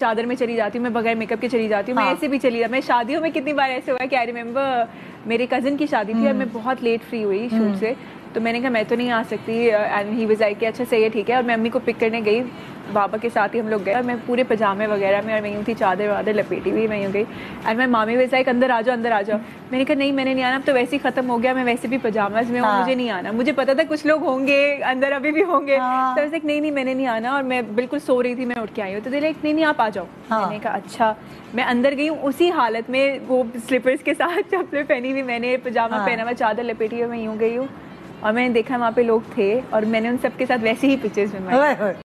चादर में चली जाती हूँ मैं बगैर मेकअप के चली जाती हूँ हाँ। मैं ऐसे भी चली जाती मैं शादियों में कितनी बार ऐसे हुआ है कि आई रिमेम्बर मेरे कज़न की शादी थी और मैं बहुत लेट फ्री हुई शूट से। तो मैंने कहा मैं तो नहीं आ सकती एंड ही वाज लाइक कि अच्छा सही है ठीक है। और मैं अम्मी को पिक करने गई। बाबा के साथ ही हम लोग गए और मैं पूरे पजामे वगैरह में और मैं यूँ थी चादर वादर लपेटी हुई मैं यूँ गई। एंड मैं मामी वाज लाइक अंदर आ जाओ अंदर आ जाओ। मैंने कहा नहीं मैंने नहीं आना अब तो वैसे ही खत्म हो गया मैं वैसे भी पजामाज में हूँ हाँ। मुझे नहीं आना। मुझे पता था कुछ लोग होंगे अंदर अभी भी होंगे। हाँ। तो लाइक नहीं नहीं मैंने नहीं आना और मैं बिल्कुल सो रही थी मैं उठ के आई हूँ। तो लाइक नहीं नहीं आप आ जाओ। हाँ। मैंने कहा अच्छा। मैं अंदर गई हूँ उसी हालत में वो स्लीपर्स के साथ चप्पलें पहनी हुई मैंने पजामा हाँ। पहना हुआ चादर लपेटी हुई मैं यूँ गई हूँ। और मैंने देखा वहाँ पे लोग थे और मैंने उन सबके साथ वैसे ही पिक्चर्स होए